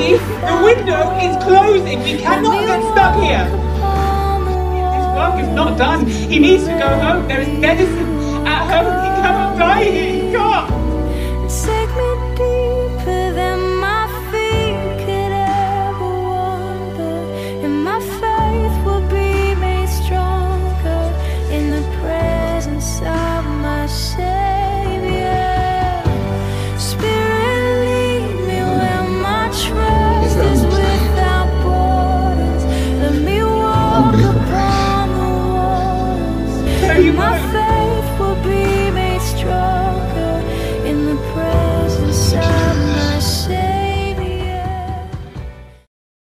The window is closing. We cannot get stuck here. His work is not done. He needs to go home. There is medicine at home. He cannot die here. you. must say